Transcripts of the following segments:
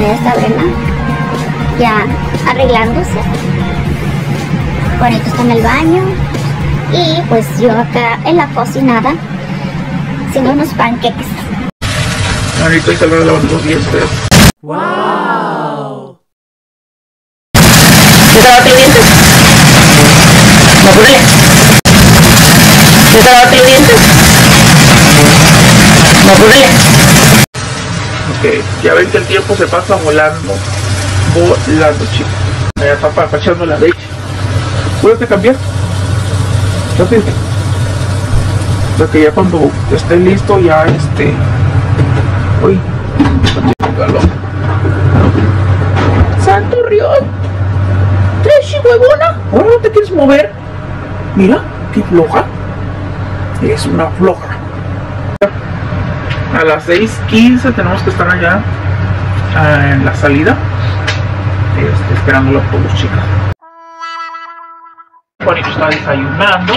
Está Brenda. Ya arreglándose. Juanito está en el baño. Y pues yo acá en la cocinada haciendo unos panqueques. Ahorita se lo lavando los dientes. ¡Wow! ¿Ya te lavaste los dientes? No, apúrale. ¿Ya te lavaste los dientes? No, apúrale. Ok, ya ven que el tiempo se pasa volando. Volando, chicos. Ya está papachando la leche. ¿Puedes cambiar? Rápido. Porque ya cuando esté listo, ya este. Uy. ¡Santo Rión! ¡Treshi, huevona! ¿Ahora no te quieres mover? Mira, qué floja. Es una floja. A las 6.15 tenemos que estar allá ah, en la salida. Este, esperando el autobús, chicas. Juanito está desayunando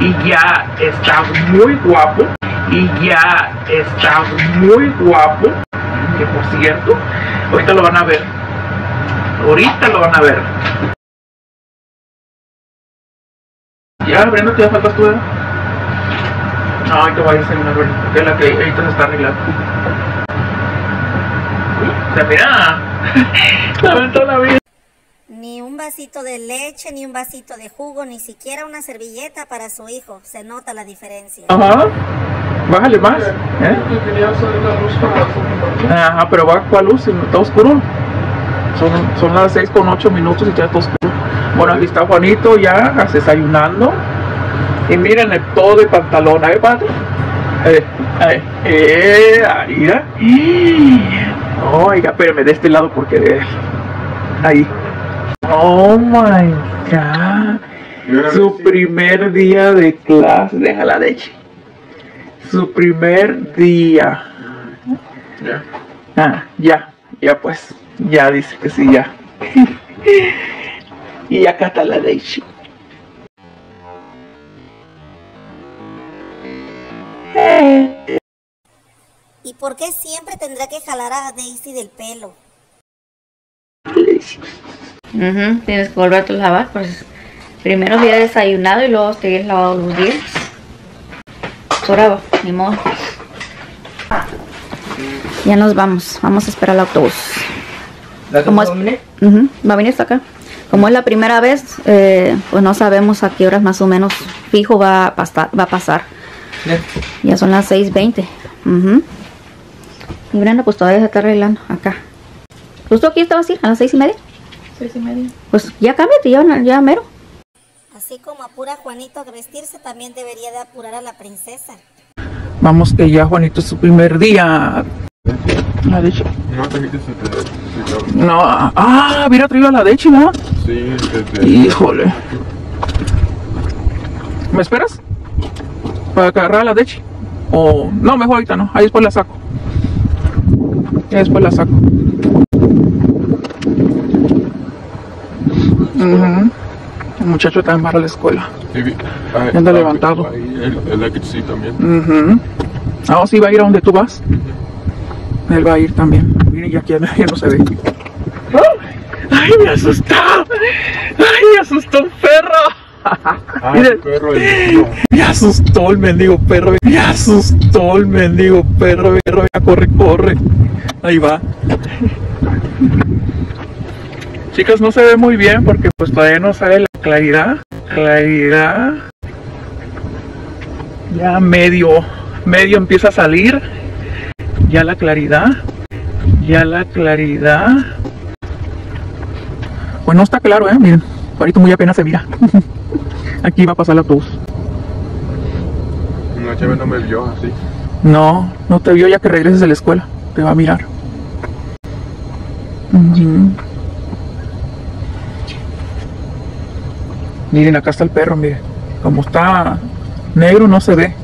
y ya está muy guapo. Y ya está muy guapo. Que por cierto, ahorita lo van a ver. Ahorita lo van a ver. Ya, Brenda, te faltas tú, No, ahorita voy a Brenda, porque es la que ahorita se está arreglando. Se mira. La toda la vida. Ni un vasito de leche, ni un vasito de jugo, ni siquiera una servilleta para su hijo. Se nota la diferencia. Ajá. Bájale más. ¿eh? Ajá, pero va cuál luz, está oscuro. Son, son las 6 con 8 minutos y ya está oscuro. Bueno, aquí está Juanito ya desayunando. Y miren el todo de pantalón, ¿eh, padre? Eh, eh, eh, ahí, mira. Oiga, espérame de este lado porque de ahí. Oh my god. Su primer día de clase. Déjala de hecho. Su primer día. Ya. Ah, ya, ya pues. Ya dice que sí, ya. y acá está la Daisy. ¿Y por qué siempre tendrá que jalar a Daisy del pelo? Ujú, Tienes que volverte a lavar. Pues primero había desayunado y luego te habías lavado los dientes. Va, ni modo. Ya nos vamos. Vamos a esperar el autobús. ¿Cómo es? Ujú, Va a venir hasta acá. Como es la primera vez, eh, pues no sabemos a qué horas más o menos fijo va a pasar. Va a pasar. Ya son las 6.20. Ujú. Y Brenda pues todavía se está arreglando acá. ¿Justo aquí estabas ir? ¿A las seis y media? Seis y media. Pues ya cámbiate, ya, ya mero. Así como apura a Juanito a vestirse, también debería de apurar a la princesa. Vamos que ya Juanito es su primer día. La Daisy. No te- ese cable. No, ah, hubiera traído a la Daisy, ¿no? Sí, que te- Híjole. ¿Me esperas? Para agarrar a la Daisy. O no, mejor ahorita no. Ahí después la saco. Ya después la saco. Ujú. El muchacho también va a la escuela. Anda ah, levantado. ahí, El, sí también. Ujú. Ah, ¿o sí va a ir a donde tú vas. Él va a ir también. Miren, ya aquí ya no se ve. ¡Ay, me asustó! ¡Ay, me asustó un perro! Ah, Miren. el perro Me asustó el mendigo perro. Me asustó el mendigo perro. Perro, ya corre, corre. Ahí va. Chicos, no se ve muy bien porque pues todavía no sale la claridad. Claridad. Ya medio, medio empieza a salir. Ya la claridad. Ya la claridad. Pues no está claro, eh. Miren, ahorita muy apenas se mira. Aquí va a pasar el autobús. Una chave no me vio así. No, no te vio ya que regreses de la escuela. Te va a mirar. Ujú. Miren, acá está el perro, miren. Como está negro no se ve.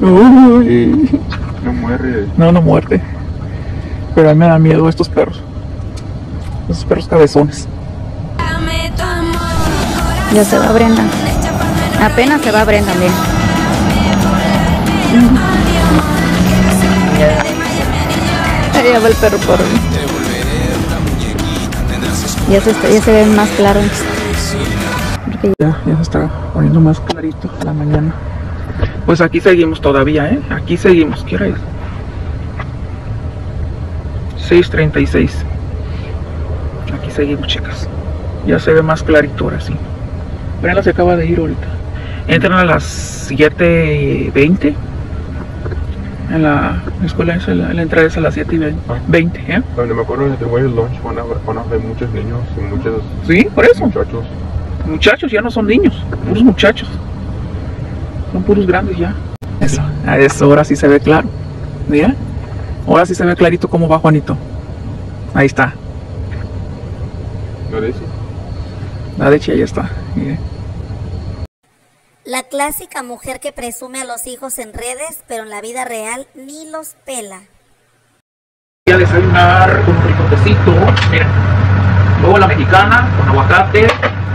Uy. No muere. No, no muerde. Pero a mí me da miedo estos perros. Estos perros cabezones. Ya se va Brenda. Apenas se va Brenda, miren. ya va el perro por... Ya se, está- ya se ve más claro. Ya, ya se está poniendo más clarito la mañana. Pues aquí seguimos todavía, ¿eh? Aquí seguimos. ¿Qué hora es? 6.36. Aquí seguimos, chicas. Ya se ve más clarito ahora sí. Brenda se acaba de ir ahorita. Entran a las 7.20. En la escuela esa, la, la entrada es a las 7.20, ¿eh? Donde me acuerdo de Way Lunch van a, van a ver muchos niños y muchos Sí, por eso. muchachos. Muchachos, ya no son niños, puros muchachos. Son puros grandes ya. Eso, a eso ahora sí se ve claro. ¿Mira? Ahora sí se ve clarito cómo va Juanito. Ahí está. ¿No de? La leche ahí está. Mire. La clásica mujer que presume a los hijos en redes, pero en la vida real ni los pela. Voy a desayunar con un rico tecito. Mira. Luego la mexicana con aguacate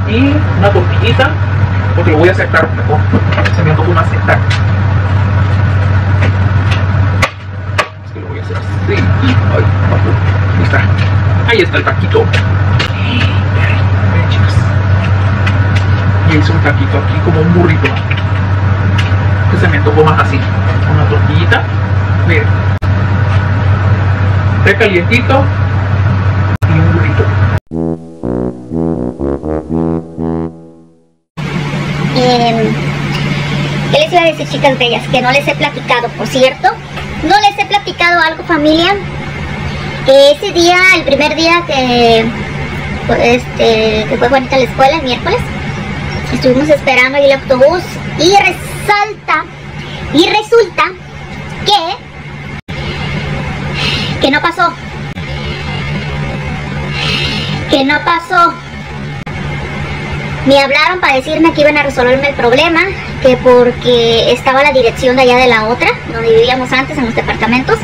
y una tortillita. Porque lo voy a aceptar mejor. Se me antoja una aceptar. Es que lo voy a hacer así. Ahí está. Ahí está el taquito. Miren, chicas. Y hice un taquito aquí como un burrito. Que se me antojó más así. Una tortillita. Miren. Té calientito y un burrito. Eh, ¿Qué les iba a decir, chicas bellas? Que no les he platicado, por cierto. No les he platicado algo, familia. Que ese día, el primer día que, pues, este, que fue bonita la escuela, el miércoles, estuvimos esperando el autobús y resalta y resulta que que no pasó. Que no pasó. Me hablaron para decirme que iban a resolverme el problema, que porque estaba la dirección de allá de la otra, donde vivíamos antes en los departamentos.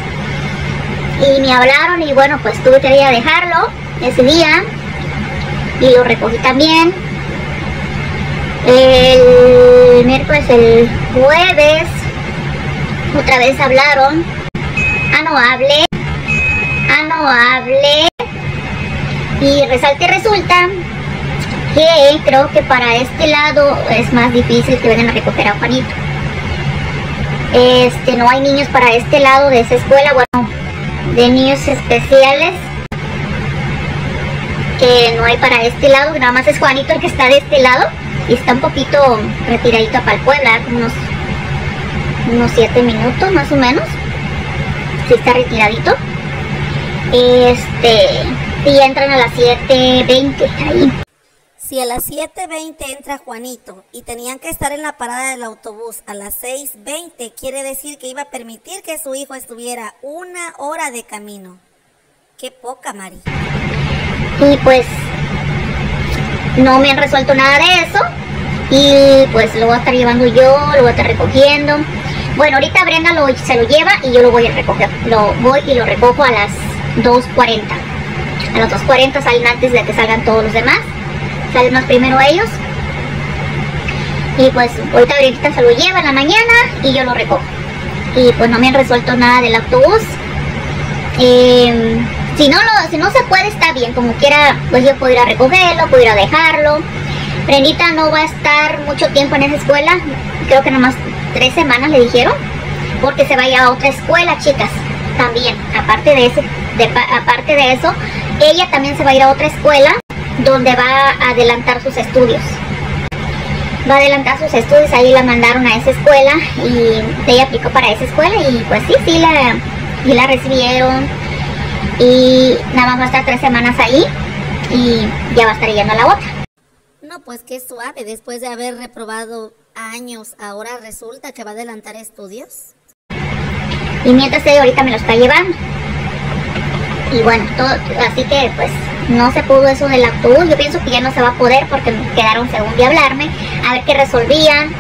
Y me hablaron y bueno, pues tuve que ir a dejarlo ese día. Y lo recogí también. El miércoles, el jueves, otra vez hablaron. Ah, no hablé. Ah, no hablé. Y resalta y resulta que creo que para este lado es más difícil que vengan a recoger a Juanito. Este, no hay niños para este lado de esa escuela, bueno, de niños especiales. Que no hay para este lado, nada más es Juanito el que está de este lado y está un poquito retiradito para el Puebla, como unos unos 7 minutos más o menos. Sí está retiradito. Este, y entran a las 7.20 ahí. Si a las 7.20 entra Juanito y tenían que estar en la parada del autobús a las 6.20, quiere decir que iba a permitir que su hijo estuviera una hora de camino. Qué poca, Mari. Y pues no me han resuelto nada de eso y pues lo voy a estar llevando yo, lo voy a estar recogiendo. Bueno, ahorita Brenda se lo lleva y yo lo voy a recoger. Lo voy y lo recojo a las 2.40. A las 2.40 salen antes de que salgan todos los demás. Salen más primero ellos. Y pues ahorita ahorita se lo lleva en la mañana y yo lo recojo. Y pues no me han resuelto nada del autobús. Eh, si no si no se puede está bien, como quiera, pues yo puedo ir a recogerlo, puedo ir a dejarlo. Brendita no va a estar mucho tiempo en esa escuela, creo que nomás tres semanas le dijeron, porque se va a ir a otra escuela, chicas, también, aparte de ese, aparte de eso, ella también se va a ir a otra escuela donde va a adelantar sus estudios. Va a adelantar sus estudios, ahí la mandaron a esa escuela y ella aplicó para esa escuela y pues sí, sí la, sí la recibieron y nada más va a estar tres semanas ahí y ya va a estar yendo a la otra. No, pues qué suave, después de haber reprobado años, ahora resulta que va a adelantar estudios. Y mientras ella ahorita me lo está llevando. Y bueno, todo, así que pues no se pudo eso del autobús. Yo pienso que ya no se va a poder porque quedaron según de hablarme a ver qué resolvían.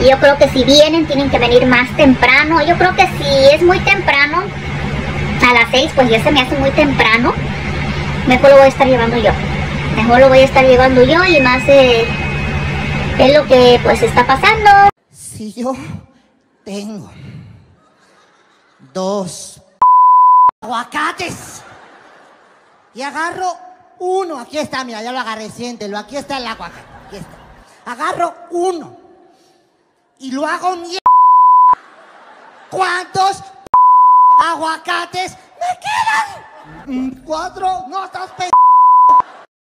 Y yo creo que si vienen tienen que venir más temprano. Yo creo que si es muy temprano, las 6 pues ya se me hace muy temprano. Mejor lo voy a estar llevando yo. Mejor lo voy a estar llevando yo y más eh, es lo que pues está pasando. Si yo tengo dos aguacates. Y agarro uno. Aquí está, mira, ya lo agarré, siéntelo. Aquí está el aguacate. Agarro uno. Y lo hago mierda. ¿Cuántos aguacates me quedan? Mm, Cuatro. No, estás pe...